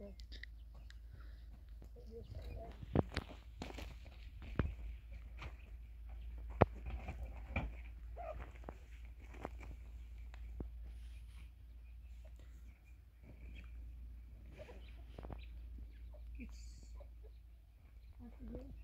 It's... That's.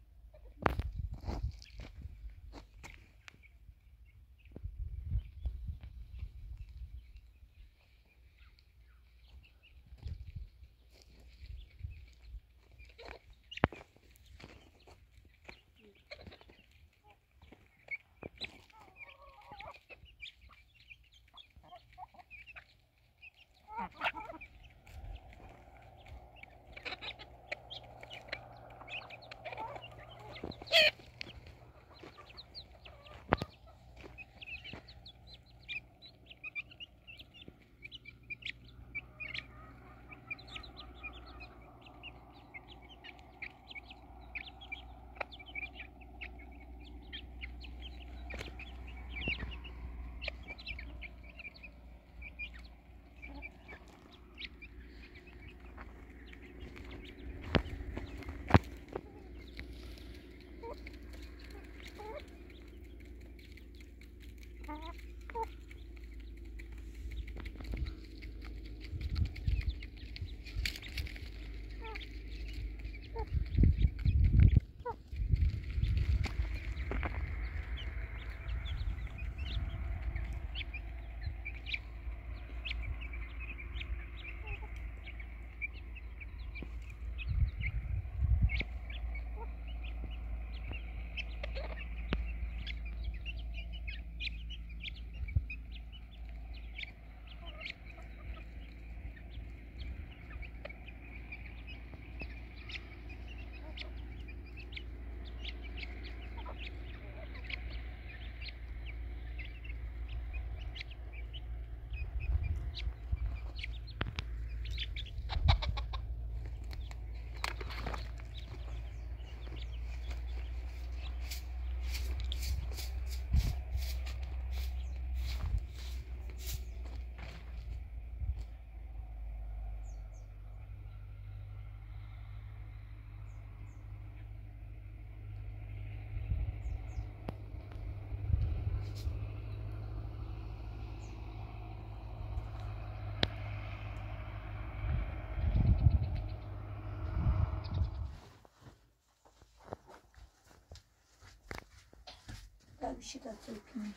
깝시다 슬픈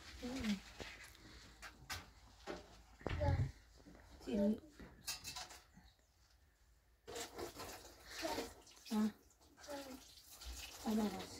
딜 자, 따라갔어.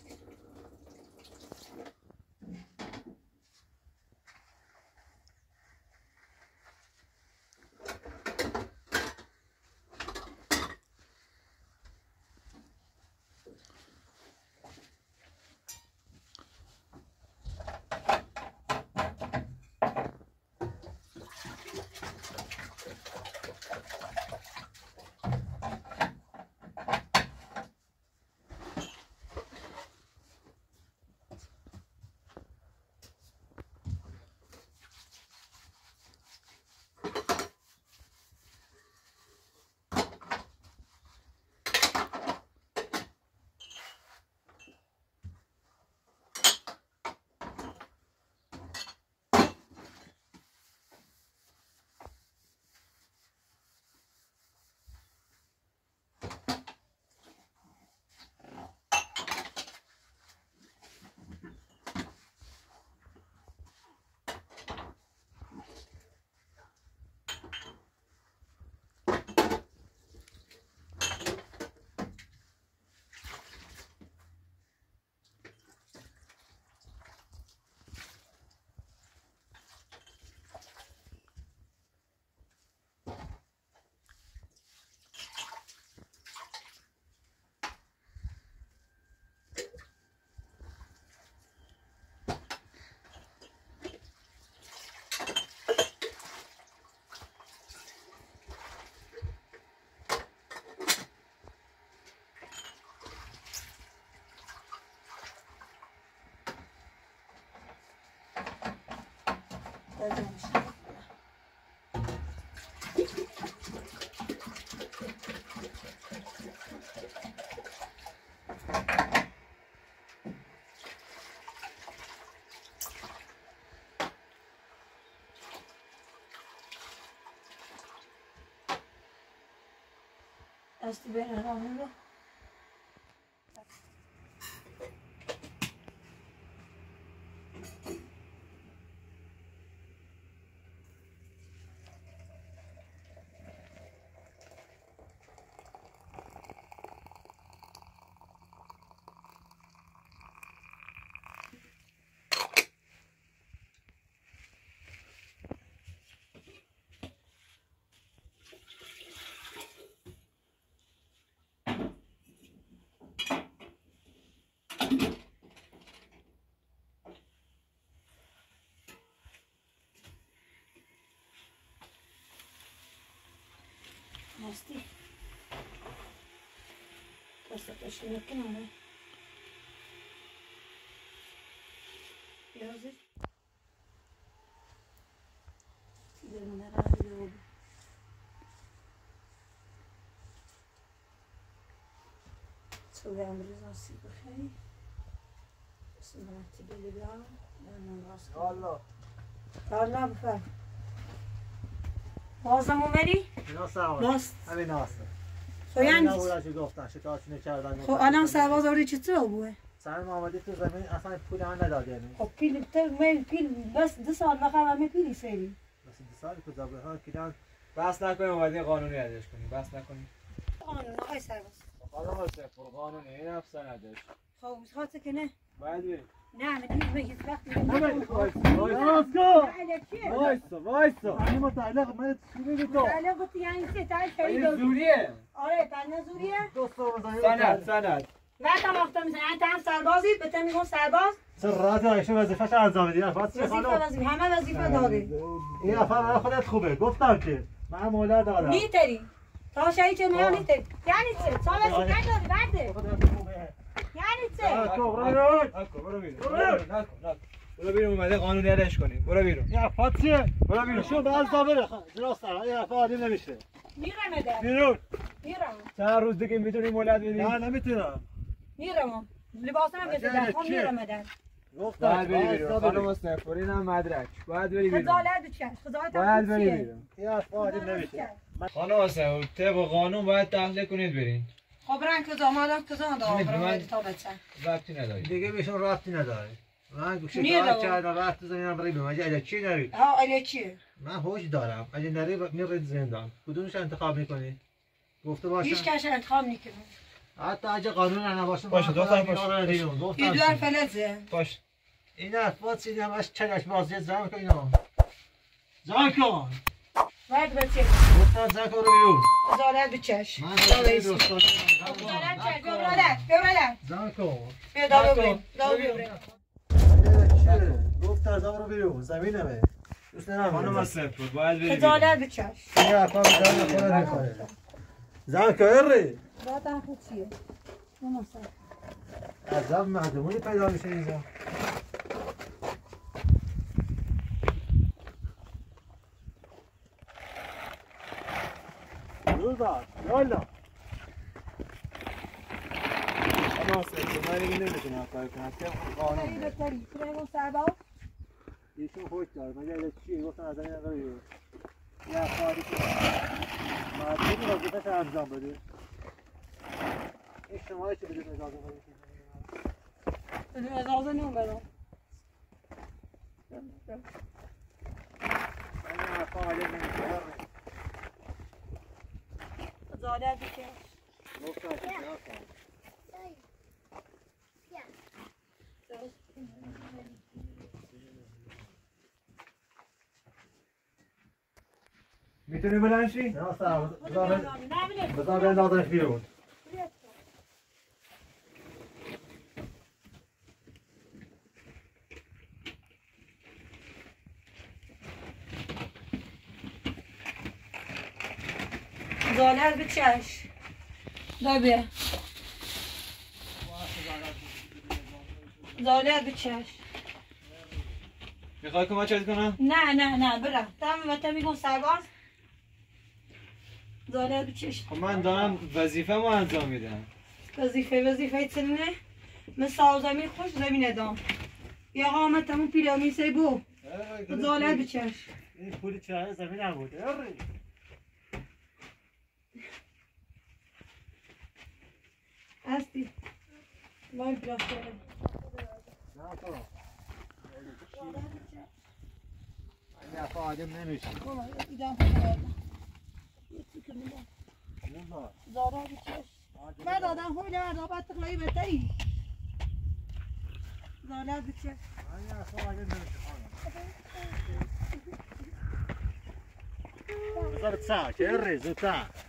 da gente. That's the banana رو Nasty. Dostatecznie nakinane. Yazık. Gidelim herhalde oldu. صبح امروز آسیب بخیری بسم الله تبیلی بیام من راست والا والا بفرم بازم اومدی؟ اینا سوار باست همین هست خب یعنی که گفتن شکایتی نکردن خب الان سرباز آوری چطور بوه؟ سر محمدی تو زمین اصلا پول هم نداد یعنی. خب پیل تو پیل بس دو سال بخواه همه پیلی سری. بس دو سالی که زبه ها کدن بس نکنیم اومدین قانونی ازش کنیم. بس نکنیم. قانون آقای سرباز. واسه پر قانونی این افسر نداشت خب خاطر که نه. باید بریم نه من هیچ وقت؟ وایسا وایسا. متعلق من چی میگی تو؟ الان گفتی یعنی چه تا شهید زوریه. آره تنه زوریه. بزنی سند سند. نه تا می‌زنی انت هم سربازی به تو میگن سرباز. سر راحت ایشون وظیفش انجام میدی؟ بعد وظیفه خانم؟ وظیفه همه وظیفه داره این افر خودت خوبه. گفتم که من مولد دارم. نیتری تا میان آه. نیتری یعنی چه؟ وظیفه نداری برده خوبه یعنی برو نکن برو بیرون. برو نکن نکن برو بیرون اومده قانونی ازش کنیم. برو بیرون. یه افر چیه؟ برو بیرون. شو بعد زابره جناس سر این افر عادی نمیشه. میرم ادر بیرون. میرم. چند روز دیگه می‌تونیم مولد بدیم؟ نه نمی‌تونم. میرم. لباسم هم بزدن خب؟ میرم گفتم باید بری بعد بیرون. خانم سفرین هم مدرک. باید بری بیرون. خجالت بچش خجالت باید بری؟ بیرون. یه افر عادی نمیشه. خانم سفر طبق قانون باید تحلیل کنید برین. خب رنگ کجا مادم کجا دارم من- برم تا بچه. ربطی نداری. دیگه بهشون ربطی نداره. من گوشه کار دارم. کردم وقت زنیم برای بیمه اگه الکی نری ها اله چیه؟ من هوش دارم. اگه نری میرید زندان. کدومش انتخاب می‌کنی؟ گفته هیچ باشم کش انتخاب نکنم حتی اگه قانون هم نباشه باشه، دختر، خودم باشه. یه دوار چی؟ فلزه. باش این افواد سیدی همش چگش بازی زن کن اینا زن کن. باید بچه گفتم زن کن رو بیرون خجالت بچش من تا دوستانی بیسی. دوستانی خجالت چش ببرادر ببرادر زن کن بیا دا ببریم چیه؟ گفتم زن رو بیرون زمینمه دوست ندارم خانم سفر باید بری بیرون خجالت بچش این افواد زن می‌خوره زن کن اری بادم خود چیه؟ نماسه عذاب معدومونی پیدا میشه اینجا بار یالا سفر من دیگه نمی‌تونم کار کنم طبق قانون بهتری تو سرباز ایشون خوش دار مگه از چی گفتن از این بیرون یه افرادی که مردمی وظیفه‌ش رو انجام بده شما چه بدون اجازه بدید بدون اجازه نمی‌برم من این حرفا علیه نمی‌کنم. چرا کنم. می‌تونی بلند شی؟ نه سر بذار نبینه بذار بندازنش بیرون بچش دا بیا. خجالت بچش می‌خوای که ما چیز کنم؟ نه نه نه برم. تم و تم میگم سرباز. خجالت بچش خب من دارم وظیفه ما انجام میدم. وظیفه وظیفه چنونه مثل زمین خوش زمین دام. یا قامت همون پیرامی سی بو. خجالت بچش این پولی چه زمین هم بود. ما این پلاستیک نه تو آدم نمیشه دیدم زارا بچش ما دادم خوی در دابت تقلایی بتایی زارا بچش این دفعه آدم نمیشه که ریز بتساعد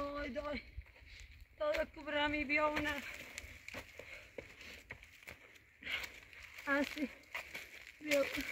oj, oj, to za kubrami biona. Asi, biona.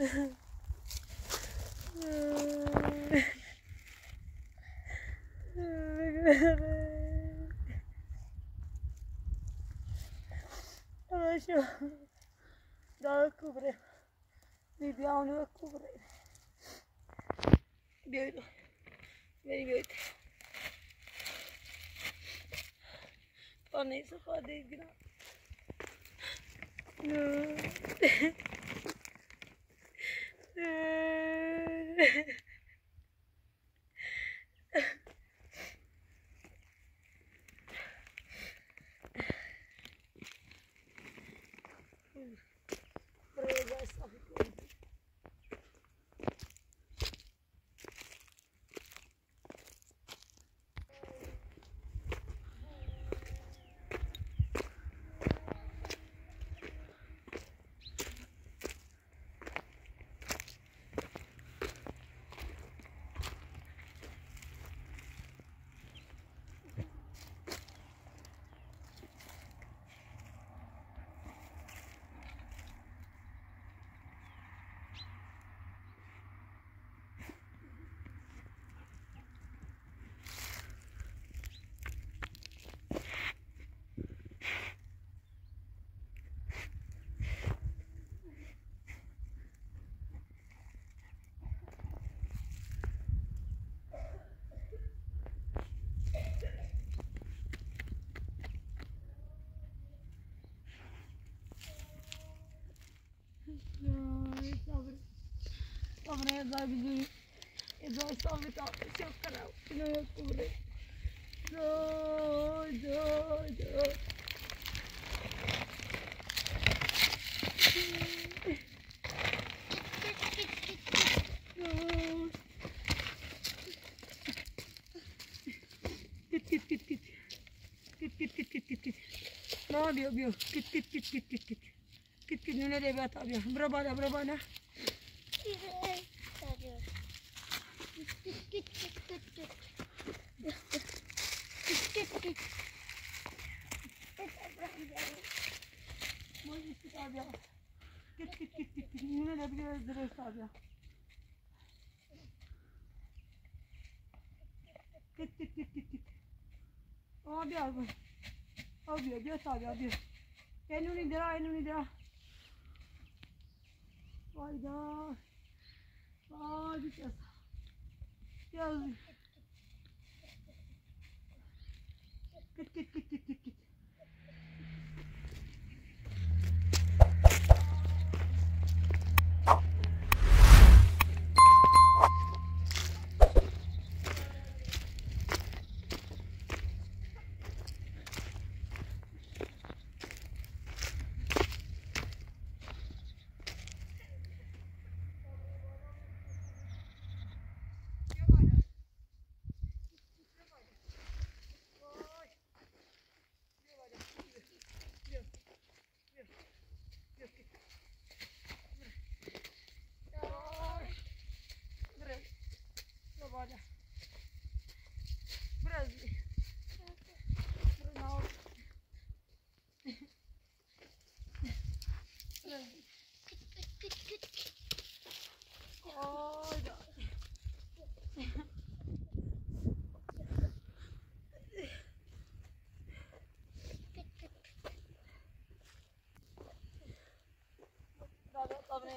Nu știu. Da, cu vrem. Viviau nu cu vrem. Bine, uite. Veni, uite. Pane să fac de grad. Sonra yazar bir duyun. Yazar Samet abi çok kara. Şuna yok burada. Do do do. Git git git git. Git git git git git git. Ne yapıyor bu? Git git git git git git. Git git nereye be abi? Bura bana bura bana. Git git git git git. Yine bile ezdirir abi. Git git git git git. Abi abi. Abi abi yes abi abi. En ünlü lira en ünlü lira. Vay da. Vay bir kez. Yazık. kit, kit, kit, kit, kit, kit.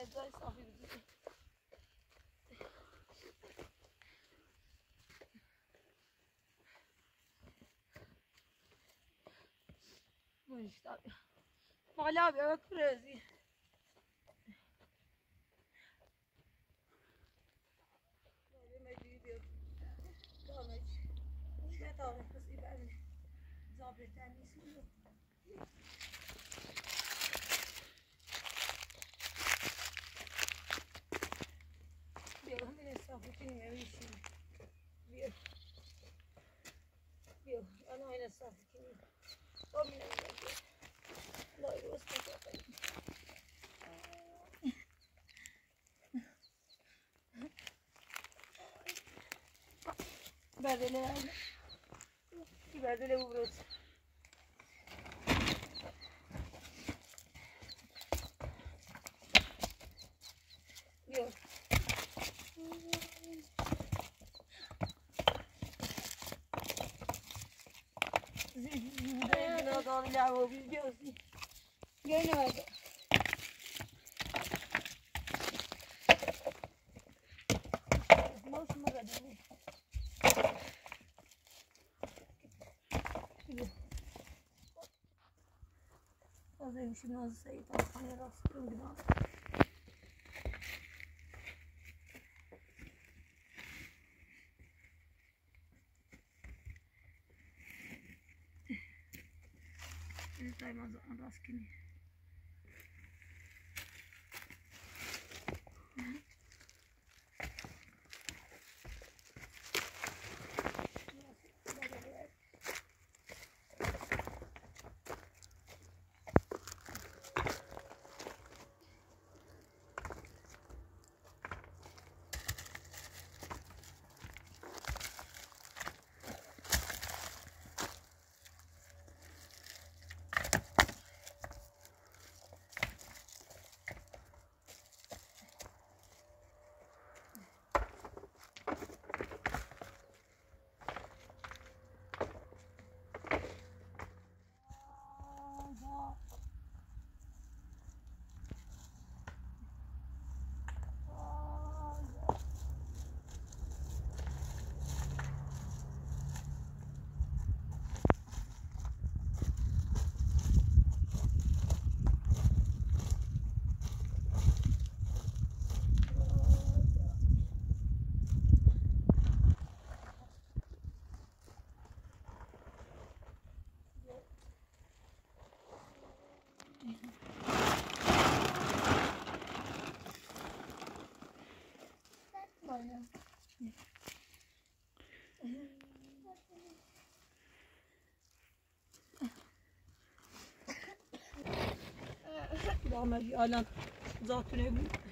Eczacı Safi bizi. Bu işte abi. Mali abi bak buraya. böyle. Biber böyle vuruyoruz. Yok. Zeytin, zeytin, zeytin, zeytin, zeytin, zeytin, zeytin, den Chinesen über Kameras gemacht. Das ist einmal so anders genäht. oynayalım. Daha alan zaten evli.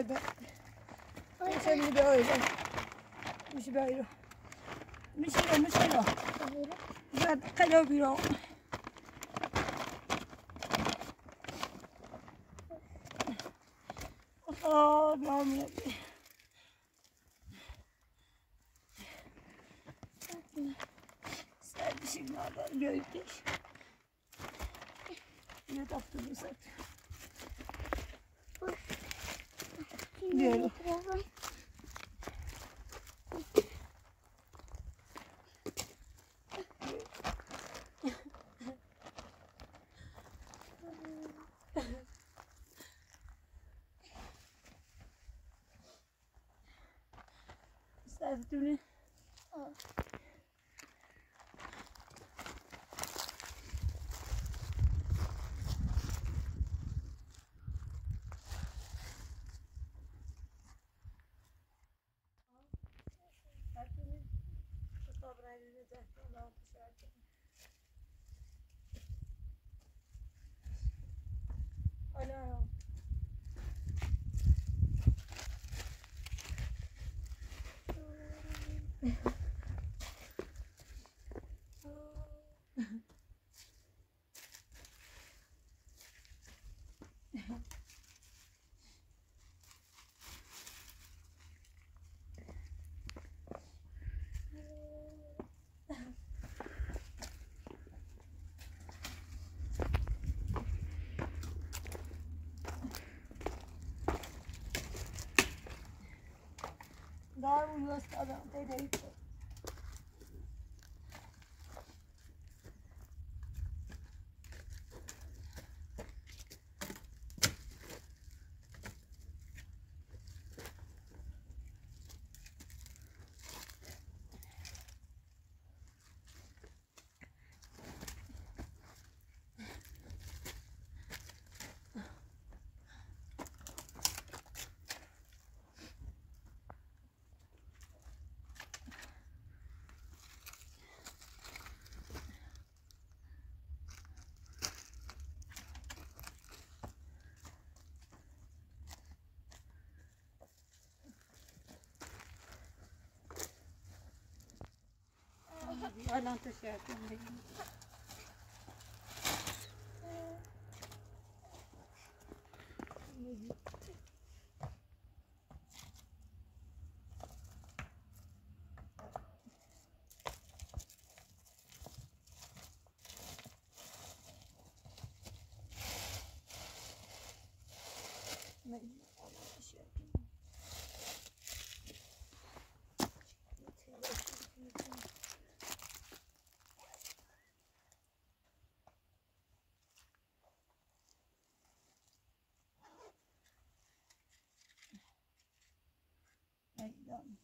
Öyle. Öyle. Şimdi de öyle. Şimdi böyle. Müşero, müşero. Ya kalıyor büro. Oh, mami. Sen bir şey nereden gördün? Ne taktın bu zaten? gueule. Ça a death. normal US doesn't. They do. ولا انت شايفين بگیم ایدان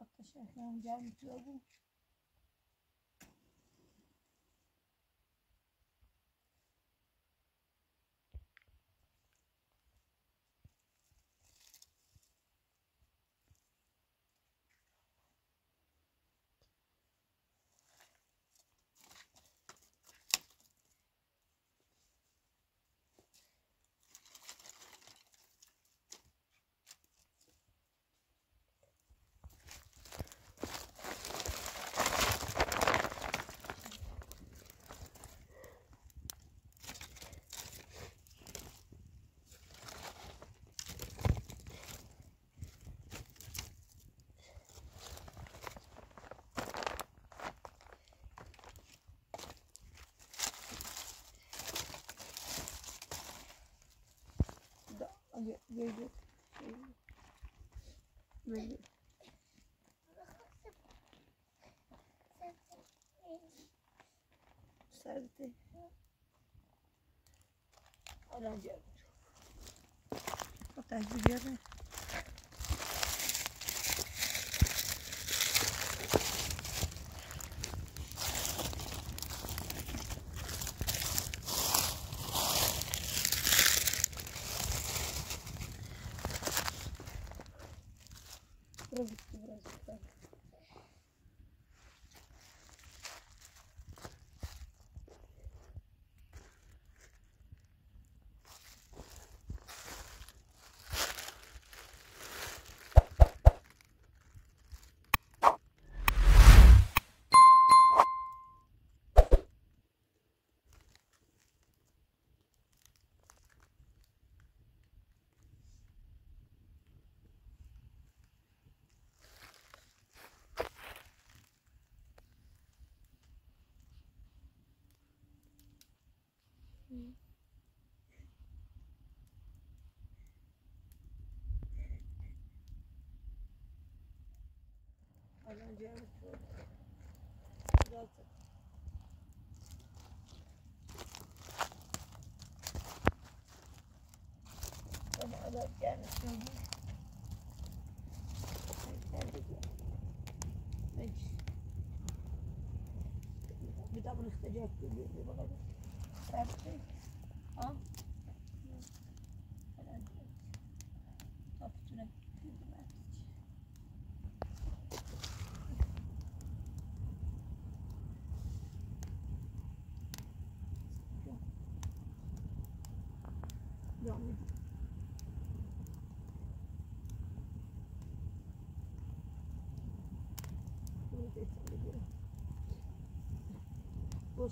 حتی شهرم جمع تو بود. Geliyor. Geliyor. Serdi. Alacağım. Ateş gidiyor. Biraz Kazanacağımız çok. Zaten. Bana adam gelmiş. Bir de bırakacak gibi. Bana bir. Ha?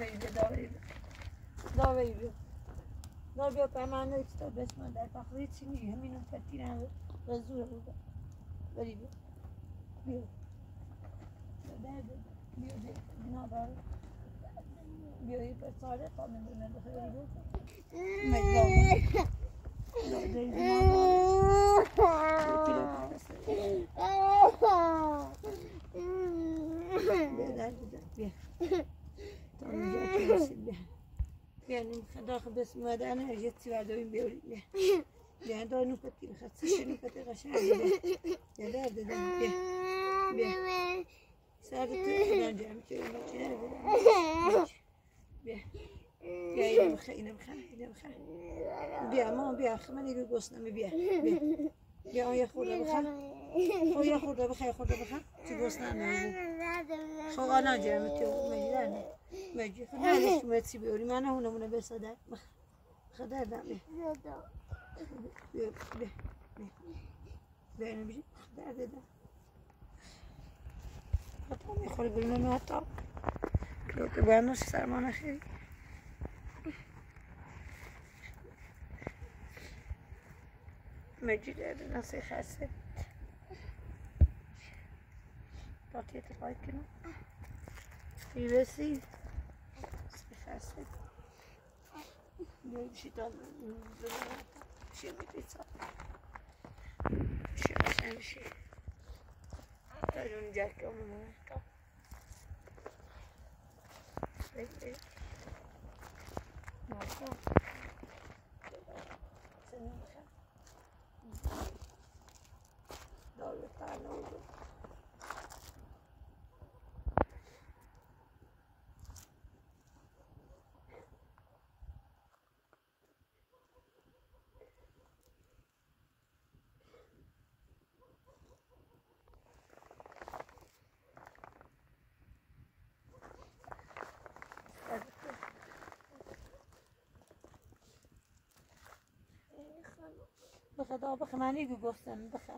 Böyle. Bir, bir, bir, bir. Bismillahirrahmanirrahim. Meyve davayı. Davayı. Davayı پیمانه است بس من در چی میگه همین اون کتی نه رزوه بود بری بیا بیا بیا بیا بیا بیا یه پر ساله تا من بنا دخل بری بیا دار نوپتی بخواد سش نوپتی قشنگ بیا بیا در دادم بیا. بیا. سر تو در جمع که این بچه در بدم بیا. بیا اینو بخواه اینو بخواه اینو بخواه بیا مامان بیا. آخه من دیگه گسنمه بیا. بیا. بیا آن یه خورده بخواه یه خورده بخواه یه خورده بخواه چی گسنمه خب آنا جمع تو. بیا بیا بیا. بیا اینو بیشی در. دادم حتی می‌خوری برونه حتی. که باید نوش سرمان خیلی مجی در نسی خسته. تاتی اتفاقی کنم. بیرسی aspetta. 12 pizza. Scemo semplice. Raggiungiamo un momento. Vedi? No, no. Dove sta l'uovo? ماشا سنو بخیر دار بطرنا بودو بخد آب بخه من ایگو گفتم بخه.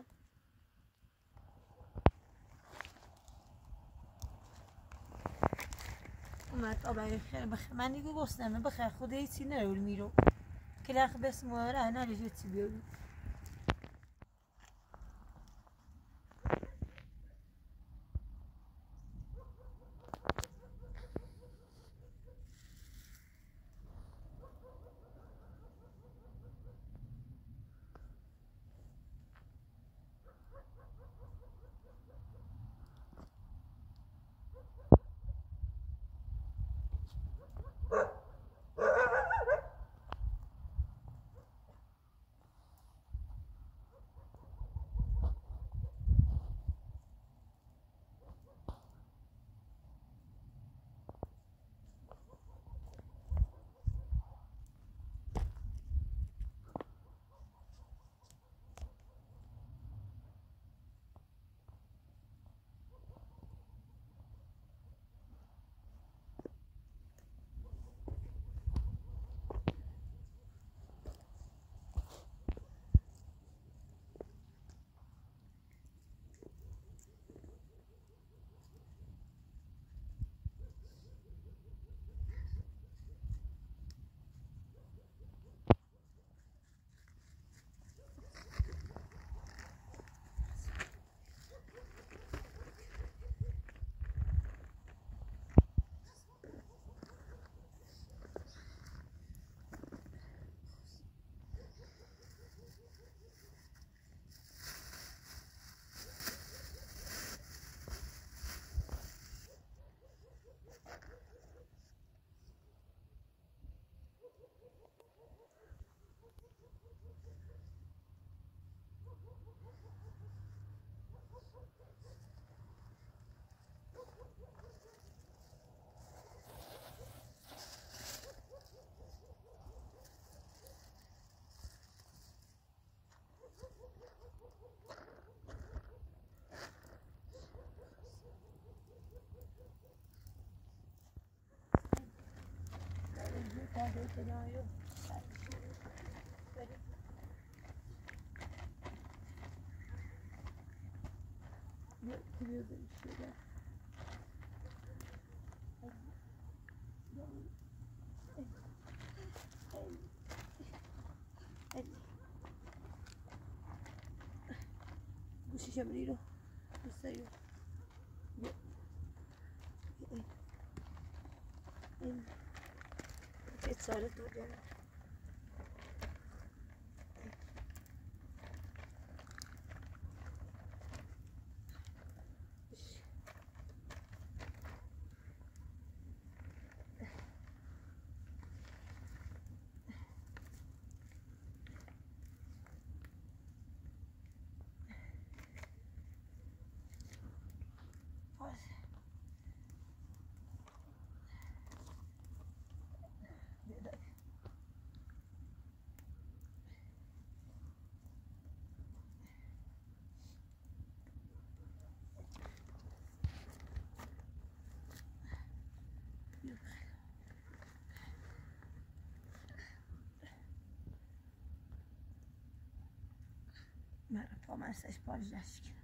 اومد آب خیلی بخه. من ایگو گفتم بخه خود ایچی نرول میرو. کلخ بس مواره نریجو چی falan yok. Yaptırıyor da bir şeyler. Bussi siya malilo. Basta yun. Yeah. Yeah. And, outside of the. مستش پاش دست کرد